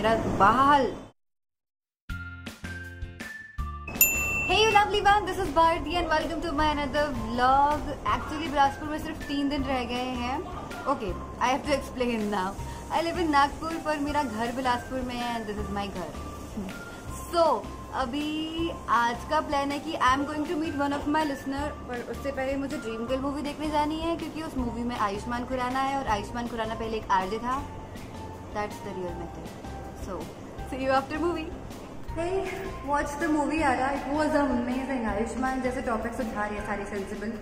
मेरा बाल Hey you lovely one, this is Bharti and welcome to my another vlog. Actually Bilaspur में सिर्फ़ तीन दिन रह गए हैं. Okay, I have to explain now. I live in Nagpur पर मेरा घर बिलासपुर में है and this is my घर. So अभी आज का प्लान है कि I am going to meet one of my listener पर उससे पहले मुझे ड्रीम गर्ल मूवी देखने जानी है क्योंकि उस मूवी में आयुष्मान खुराना है और आयुष्मान खुराना पहले एक आरजे था that's the real method so see you after movie Hey, watch the movie Ara. It was amazing. Ayushmann जैसे टॉपिक्स उठा रही है सारी सेंसिबल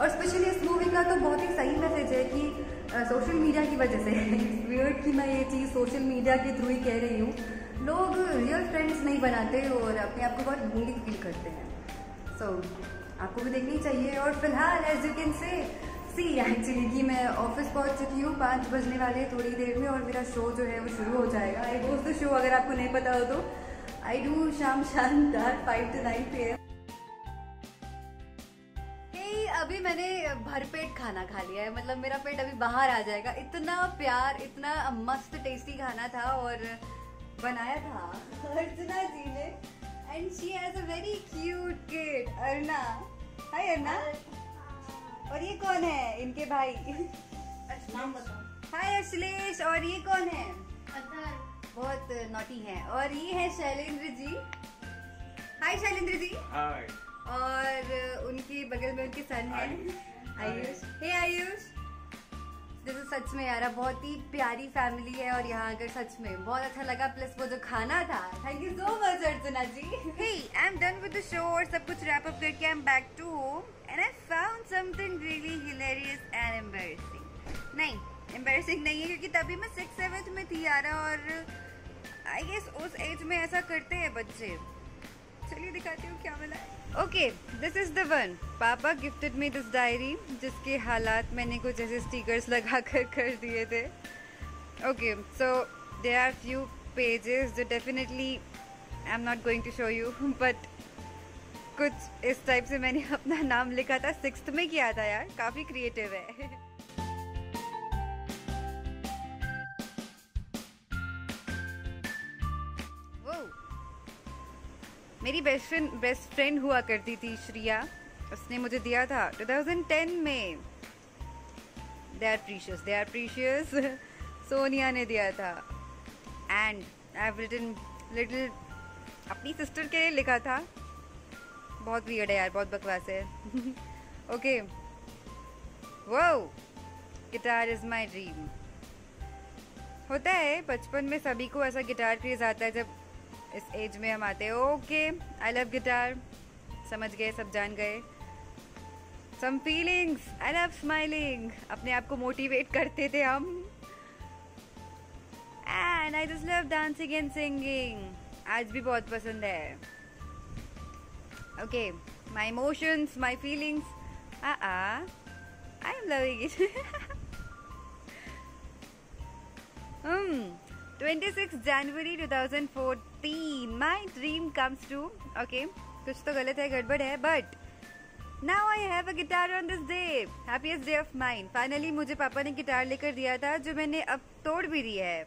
और स्पेशली इस मूवी का तो बहुत ही सही मैसेज है कि सोशल मीडिया की वजह से. वियर्ड कि मैं ये चीज़ सोशल मीडिया के थ्रू ही कह रही हूँ. लोग रियल फ्रेंड्स नहीं बनाते और अपने आप को बहुत लोनली फील करते हैं. सो so, आपको भी देखनी चाहिए और फ़िलहाल as you can say C actually कि मैं ऑफ़िस पहुँच चुकी हूँ, पाँच बजने वाले थोड़ी देर में और मेरा शो जो है वो शुरू हो जाएगा। आई डोज द शो अगर आपको नहीं पता हो तो। आई डू शाम शानदार फाइव टू नाइन पी अभी मैंने भरपेट खाना खा लिया है। मतलब मेरा पेट अभी बाहर आ जाएगा। इतना प्यार, इतना मस्त टेस्टी खाना था और बनाया था। अर्चना जी ने and she has a very cute kid Arna hi Arna और ये कौन है? इनके भाई। हाय अश्लेष और ये कौन है? बहुत नोटी है। और ये है शैलेंद्र जी। हाय शैलेंद्र जी। हाय और उनके बगल में उनके सन है। आयुष। हे आयुष। जैसे सच में यार बहुत ही प्यारी फैमिली है और यहाँ अगर सच में बहुत अच्छा लगा प्लस वो जो खाना था। Thank you so much Archana ji. I am done with the show और सब कुछ रैप अप करके I am back to home and I found something really hilarious and embarrassing नहीं एम्बैरेसिंग नहीं है, क्योंकि तभी मैं सिक्स सेवेंथ में थी यार, और आई गेस उस एज में ऐसा करते हैं बच्चे। चलिए दिखाती हूँ क्या मिला। Okay this is the one papa gifted me this diary जिसके हालात मैंने कुछ ऐसे स्टिकर्स लगा कर कर दिए थे। Okay so they are few pages जो definitely I am not going to show you but कुछ इस टाइप से मैंने अपना नाम लिखा था। सिक्स में किया था यार। काफ़ी क्रिएटिव है। मेरी बेस्ट फ्रेंड बेस्ट फ्रेंड हुआ करती थी श्रिया। उसने मुझे दिया था। 2010 में। They are precious they are precious Sonia ने दिया था। एंड आई रिटन लिटिल अपनी सिस्टर के लिए लिखा था। बहुत वियर्ड है यार, बहुत बकवास है। ओके वो गिटार इज़ माई ड्रीम होता है, बचपन में सभी को ऐसा गिटार क्रेज आता है जब इस एज में हम आते हैं। ओके आई लव गिटार समझ गए, सब जान गए। Some feelings I love smiling अपने आप को मोटिवेट करते थे हम। And I just love dancing and singing आज भी बहुत पसंद है। Okay my emotions my feelings I am loving it हम 26 जनवरी 2014 my dream comes to okay कुछ तो गलत है, गड़बड़ है but now I have a guitar on this day happiest day of mind finally मुझे पापा ने गिटार लेकर दिया था, जो मैंने अब तोड़ भी दी है।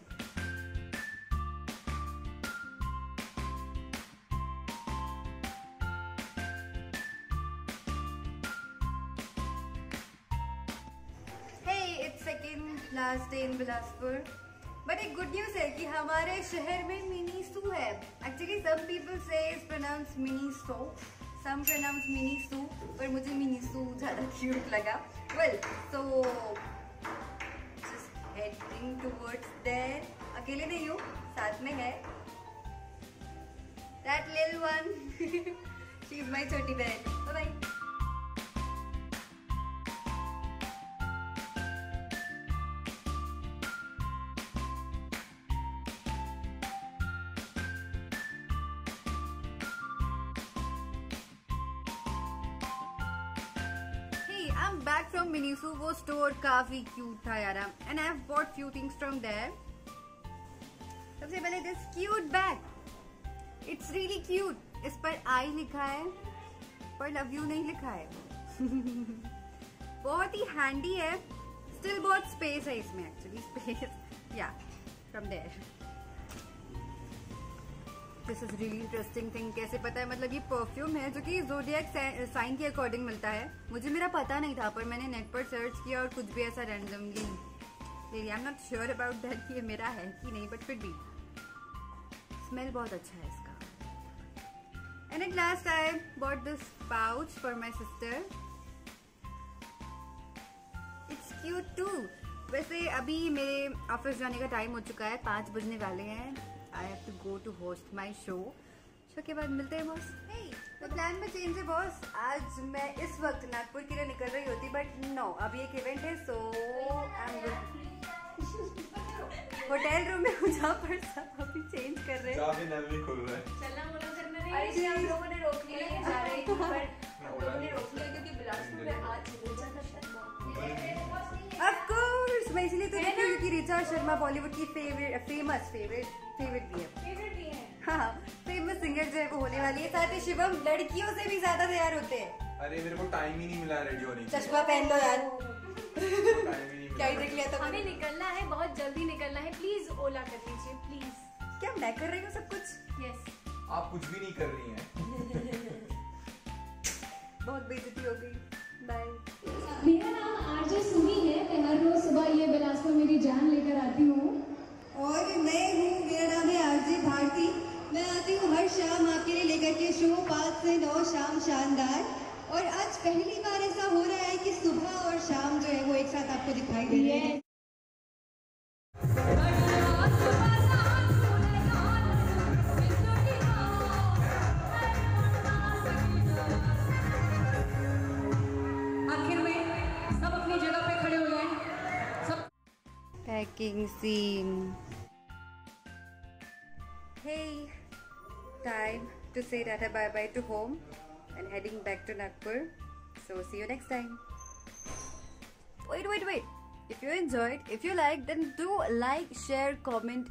Second last day in Bilaspur. But एक गुड न्यूज़ है कि हमारे शहर में मिनी सू है। एक्चुअली सम पीपल से is pronounce Miniso. Some pronounce Miniso, पर मुझे मिनी सू ज़्यादा क्यूट लगा। Well so just heading towards there अकेले नहीं हूँ, साथ में है। दैट लिल वन शी इज़ माय छोटी बहन। Bye back from Miniso. वो स्टोर काफ़ी क्यूट था यार। And I have bought few things from there सबसे पहले this cute bag it's really cute इस पर आई लिखा है, पर लव यू नहीं लिखा है। बहुत ही हैंडी है। स्टिल बहुत स्पेस है इसमें एक्चुअली स्पेस या from there this is really interesting thing कैसे पता है? मतलब ये परफ्यूम है जो कि जोडियक साइन के अकॉर्डिंग मिलता है। मुझे मेरा पता नहीं था, पर मैंने नेट पर सर्च किया और कुछ भी ऐसा randomly I am not sure about that कि ये मेरा है कि नहीं बट फिर भी। स्मेल बहुत अच्छा है इसका। And at last I bought this pouch for my sister it's cute too वैसे अभी मेरे ऑफ़िस जाने का टाइम हो चुका है, पाँच बजने वाले हैं। I have to go to host my show show के बाद मिलते हैं बॉस तो प्लान में चेंज है बॉस आज मैं इस वक्त नागपुर के लिए निकल रही होती बट नो अभी एक इवेंट है so I am hotel room में हूँ जहाँ पर सब अभी चेंज कर रहे हैं. है. रोक लिया क्योंकि बिलासपुर में आज रिचा का शर्मा ऑफ़ कोर्स मैं इसलिए तो देखी क्योंकि रिचा शर्मा बॉलीवुड की फेवरेट फ़ेमस फेवरेट फेवरेट भी है। फेवरेट भी है। हाँ फ़ेमस सिंगर जो है वो होने वाली है। साथ ही शिवम लड़कियों से भी ज़्यादा तैयार होते हैं। अरे मेरे को टाइम ही नहीं मिला रेडी होने की चश्मा पहन लो यार। ही क्या ही देख लिया था हमें निकलना है बहुत जल्दी निकलना है। प्लीज़ ओला कर दीजिए प्लीज़ क्या मैं कर रही हूँ सब कुछ? यस आप कुछ भी नहीं कर रही हैं। बहुत बेइज्जती हो गई। बाय मेरा नाम आरजे सुमी है। मैं हर रोज सुबह ये बिलासपुर मेरी जान लेकर आती हूँ। और मैं हूँ मेरा नाम है आरजे भारती। मैं आती हूँ हर शाम आपके लिए लेकर के शो पाँच से नौ शाम शानदार। और आज पहली बार ऐसा हो रहा है कि सुबह और शाम जो है वो एक साथ आपको दिखाई दे रही हैं। Packing scene. Hey, time to say tata bye bye to home and heading back to Nagpur. So, see you next time. Wait, wait, wait. If you enjoyed, if you liked, then do like, share, comment,